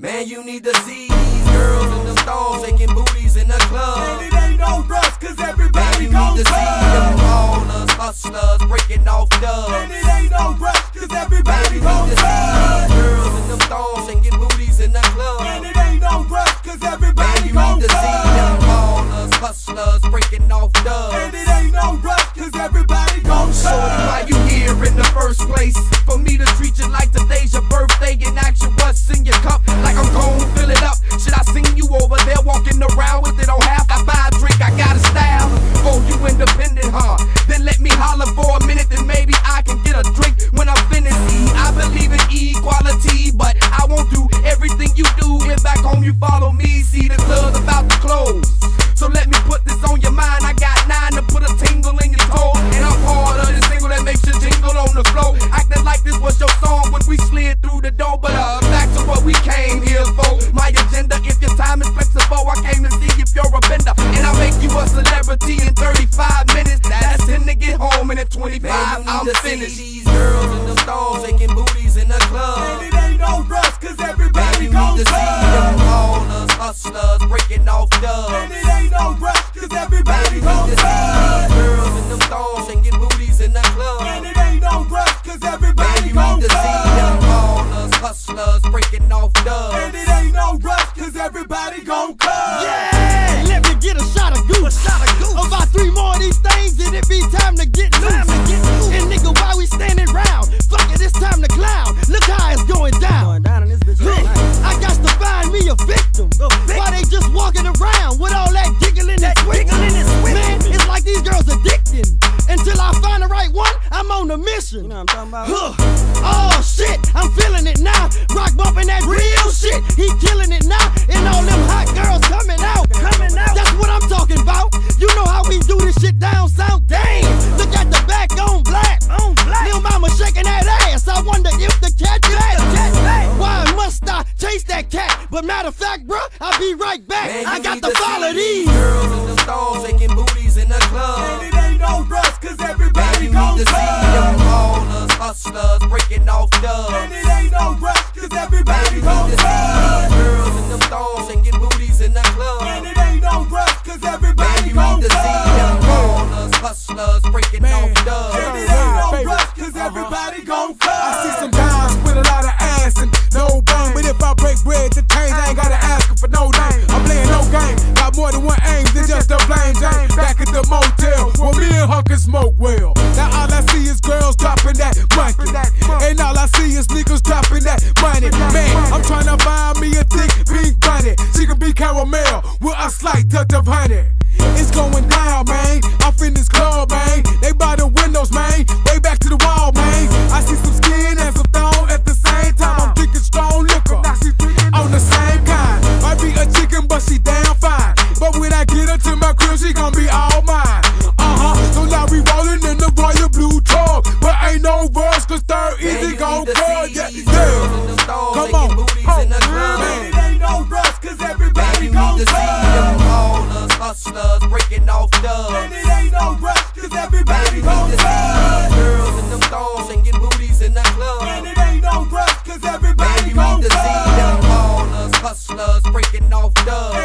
Man, you need to see these girls in the stall shaking booties in the club. Baby, they no rush, cause everybody Man, you need to see coming at 25, Man, I'm finished. these girls in the stall taking booties in the club. Man, it ain't no rush, cause everybody Man, to club. All us hustlers breaking off dubs. It ain't no rush, cause everybody these girls in the stall booties in the club. It ain't no rush, cause everybody. Man, you need to see them all us hustlers breaking off dubs. it be time to get loose. To get loose. And nigga, why we standing round? Fuck it, it's time to clown. Look how it's going down. Going down I got to find me a victim. a victim. Why they just walking around with all that giggling that and switching? Man, it's like these girls addicting. Until I find the right one, I'm on a mission. You know what I'm talking about? oh shit, I'm feeling it now. Rock bumping that real shit. He killing it now. Be right back. Man, I got the qualities. Girls in the store shaking booties in the club. And it ain't no rush, cause everybody Man, you gon' need to see them ballers, hustlers, breaking off dubs. and smoke well. Now all I see is girls dropping that money, And all I see is niggas dropping that money. Man, I'm trying to find me a thick pink bunny. She can be caramel with a slight touch of honey. to see them ballers, hustlers, breaking off dubs. And it ain't no rush, cause everybody gon' touch. Girls in them thongs and get booties in the club. And it ain't no rush, cause everybody gon' touch. Baby, see them ballers, hustlers, breaking off dubs.